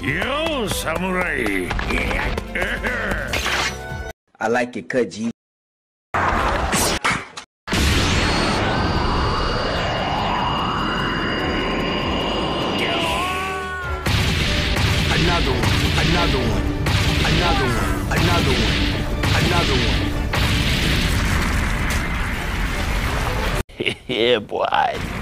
Yo, samurai. I like it Kaji. Another one, another one, another one, another one, another one. yeah, boy.